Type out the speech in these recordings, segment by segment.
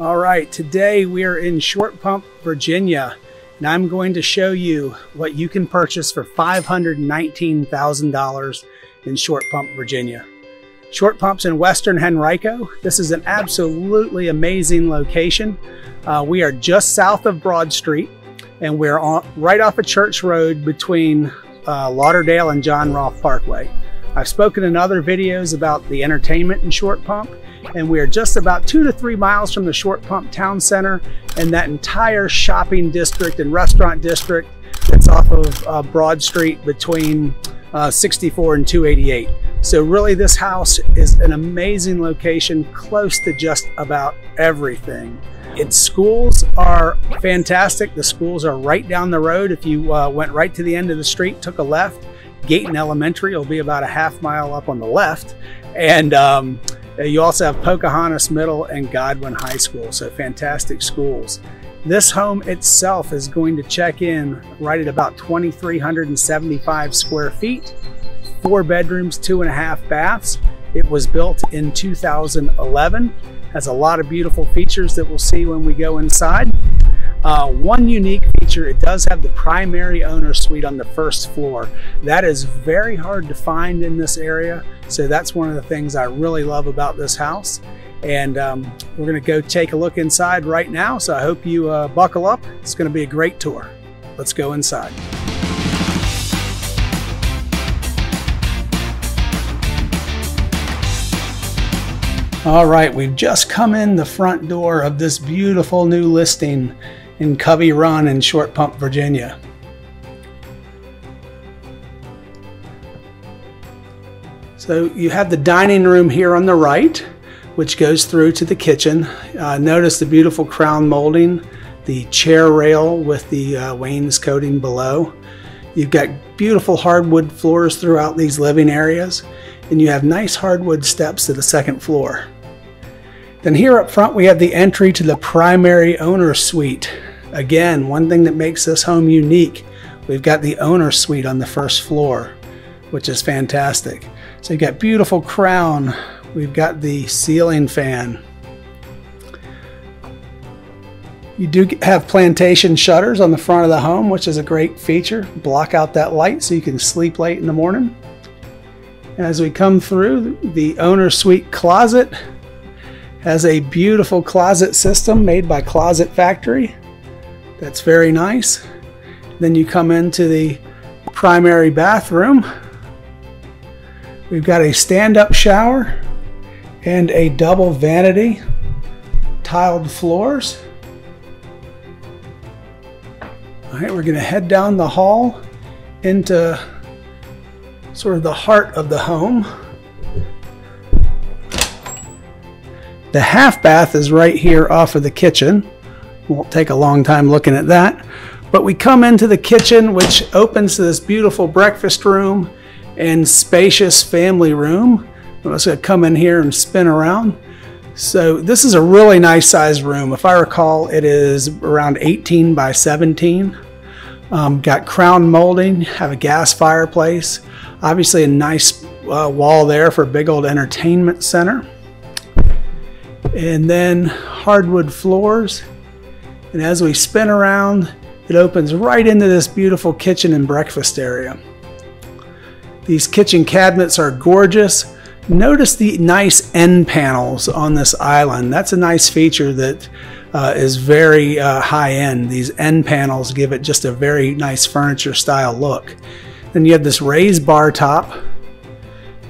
All right, today we are in Short Pump, Virginia, and I'm going to show you what you can purchase for $519,000 in Short Pump, Virginia. Short Pump's in Western Henrico. This is an absolutely amazing location. Uh, we are just south of Broad Street, and we're on, right off of Church Road between uh, Lauderdale and John Rolfe Parkway. I've spoken in other videos about the entertainment in Short Pump, and we are just about two to three miles from the Short Pump Town Center and that entire shopping district and restaurant district that's off of uh, Broad Street between uh, 64 and 288. So really this house is an amazing location close to just about everything. Its schools are fantastic. The schools are right down the road. If you uh, went right to the end of the street, took a left, Gayton Elementary will be about a half mile up on the left. And um, Uh, you also have Pocahontas Middle and Godwin High School, so fantastic schools. This home itself is going to check in right at about 2,375 square feet, four bedrooms, two and a half baths. It was built in 2011, has a lot of beautiful features that we'll see when we go inside. Uh, one unique feature, it does have the primary owner suite on the first floor. That is very hard to find in this area. So that's one of the things I really love about this house. And um, we're gonna go take a look inside right now. So I hope you uh, buckle up. It's gonna be a great tour. Let's go inside. All right, we've just come in the front door of this beautiful new listing in Covey Run in Short Pump, Virginia. So you have the dining room here on the right, which goes through to the kitchen. Uh, notice the beautiful crown molding, the chair rail with the uh, wainscoting below. You've got beautiful hardwood floors throughout these living areas, and you have nice hardwood steps to the second floor. Then here up front we have the entry to the primary owner suite. Again, one thing that makes this home unique, we've got the owner suite on the first floor, which is fantastic. So you've got beautiful crown, we've got the ceiling fan. You do have plantation shutters on the front of the home, which is a great feature. Block out that light so you can sleep late in the morning. And As we come through, the owner suite closet has a beautiful closet system made by Closet Factory. That's very nice. Then you come into the primary bathroom. We've got a stand-up shower and a double vanity, tiled floors. All right, we're gonna head down the hall into sort of the heart of the home. The half bath is right here off of the kitchen. Won't take a long time looking at that. But we come into the kitchen, which opens to this beautiful breakfast room and spacious family room. I'm just gonna come in here and spin around. So this is a really nice sized room. If I recall, it is around 18 by 17. Um, got crown molding, have a gas fireplace. Obviously a nice uh, wall there for a big old entertainment center. And then hardwood floors. And as we spin around, it opens right into this beautiful kitchen and breakfast area. These kitchen cabinets are gorgeous. Notice the nice end panels on this island. That's a nice feature that uh, is very uh, high end. These end panels give it just a very nice furniture style look. Then you have this raised bar top,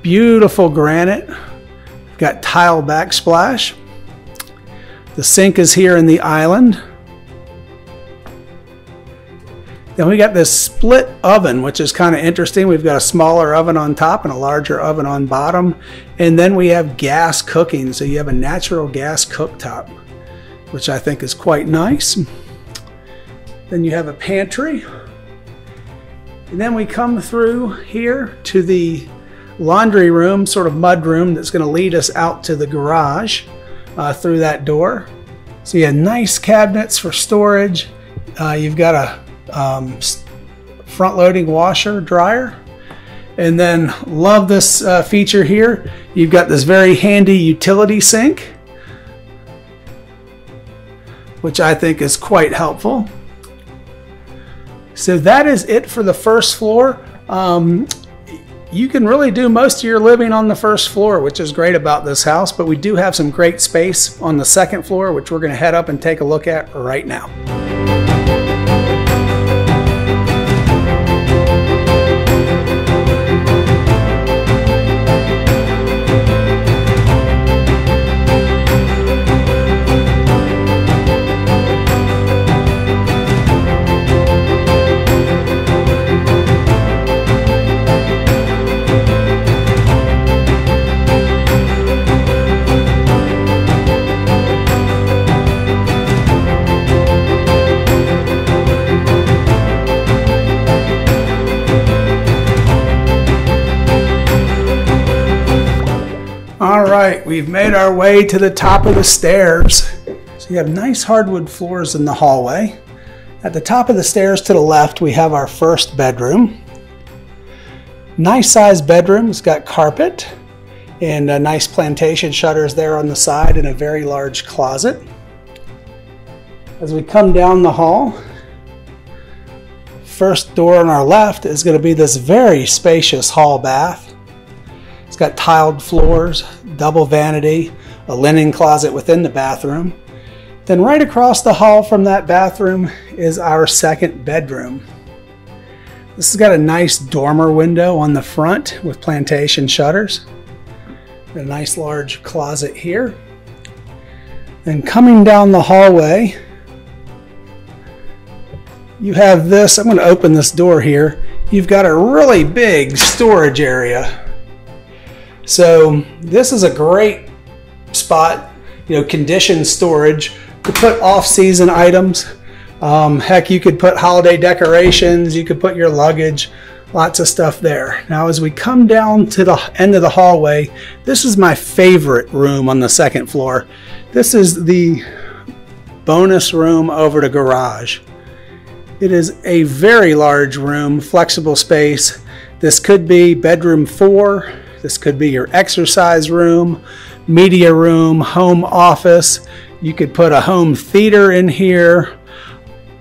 beautiful granite, got tile backsplash. The sink is here in the island. Then we got this split oven, which is kind of interesting. We've got a smaller oven on top and a larger oven on bottom. And then we have gas cooking. So you have a natural gas cooktop, which I think is quite nice. Then you have a pantry. And then we come through here to the laundry room, sort of mud room that's going to lead us out to the garage uh, through that door. So you have nice cabinets for storage. Uh, you've got a um, front loading washer dryer. And then love this uh, feature here. You've got this very handy utility sink. which I think is quite helpful. So that is it for the first floor. Um, you can really do most of your living on the first floor, which is great about this house, but we do have some great space on the second floor, which we're gonna head up and take a look at right now. Right, we've made our way to the top of the stairs. So you have nice hardwood floors in the hallway. At the top of the stairs to the left, we have our first bedroom. Nice sized bedroom, it's got carpet and nice plantation shutters there on the side and a very large closet. As we come down the hall, first door on our left is going to be this very spacious hall bath. It's got tiled floors, double vanity, a linen closet within the bathroom. Then right across the hall from that bathroom is our second bedroom. This has got a nice dormer window on the front with plantation shutters. A nice large closet here. Then coming down the hallway, you have this, I'm going to open this door here. You've got a really big storage area so this is a great spot, you know, conditioned storage to put off-season items. Um, heck, you could put holiday decorations, you could put your luggage, lots of stuff there. Now, as we come down to the end of the hallway, this is my favorite room on the second floor. This is the bonus room over the garage. It is a very large room, flexible space. This could be bedroom four, this could be your exercise room, media room, home office. You could put a home theater in here.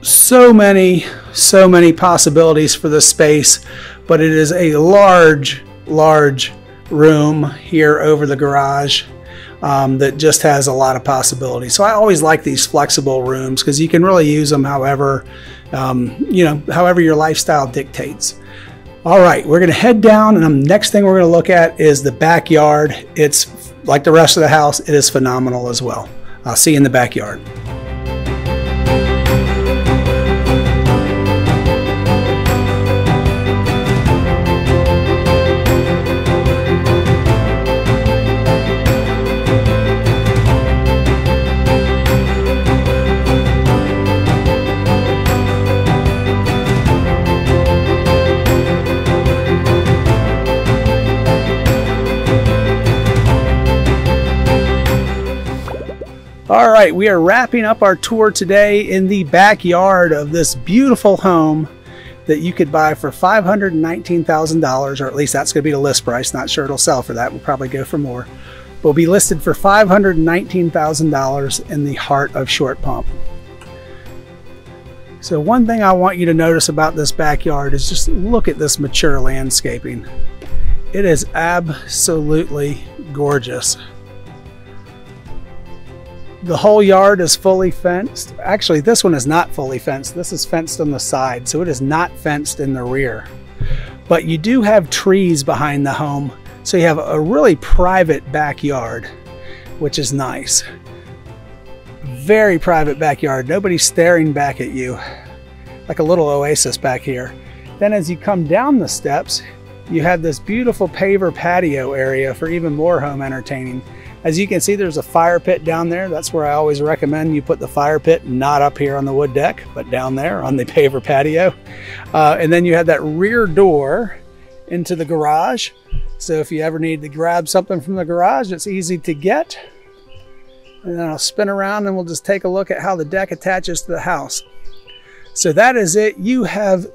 So many, so many possibilities for this space, but it is a large, large room here over the garage. Um, that just has a lot of possibilities. So I always like these flexible rooms because you can really use them however, um, you know, however your lifestyle dictates. All right, we're gonna head down and the next thing we're gonna look at is the backyard. It's like the rest of the house, it is phenomenal as well. I'll see you in the backyard. All right, we are wrapping up our tour today in the backyard of this beautiful home that you could buy for $519,000, or at least that's going to be the list price. Not sure it'll sell for that. We'll probably go for more. But will be listed for $519,000 in the heart of Short Pump. So one thing I want you to notice about this backyard is just look at this mature landscaping. It is absolutely gorgeous. The whole yard is fully fenced. Actually, this one is not fully fenced. This is fenced on the side, so it is not fenced in the rear. But you do have trees behind the home, so you have a really private backyard, which is nice. Very private backyard. Nobody's staring back at you. Like a little oasis back here. Then as you come down the steps, you have this beautiful paver patio area for even more home entertaining. As you can see, there's a fire pit down there. That's where I always recommend you put the fire pit, not up here on the wood deck, but down there on the paver patio. Uh, and then you have that rear door into the garage. So if you ever need to grab something from the garage, it's easy to get. And then I'll spin around and we'll just take a look at how the deck attaches to the house. So that is it. You have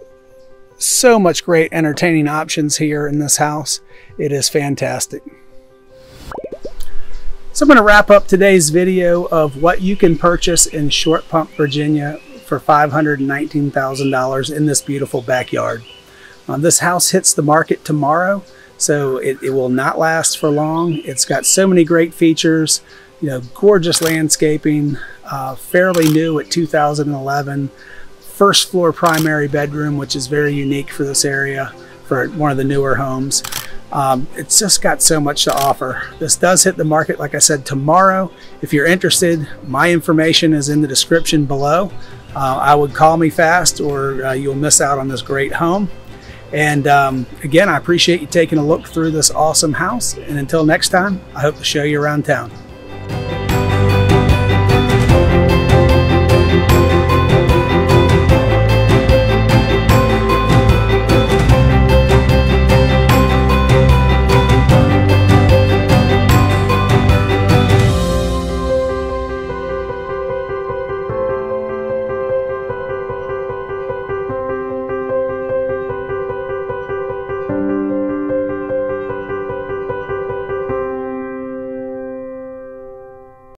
so much great entertaining options here in this house. It is fantastic. So I'm going to wrap up today's video of what you can purchase in Short Pump, Virginia for $519,000 in this beautiful backyard. Um, this house hits the market tomorrow, so it, it, will not last for long. It's got so many great features, you know, gorgeous landscaping, uh, fairly new at 2011, first floor primary bedroom, which is very unique for this area for one of the newer homes. Um, it's just got so much to offer. This does hit the market, like I said, tomorrow. If you're interested, my information is in the description below. Uh, I would call me fast or uh, you'll miss out on this great home. And um, again, I appreciate you taking a look through this awesome house. And until next time, I hope to show you around town.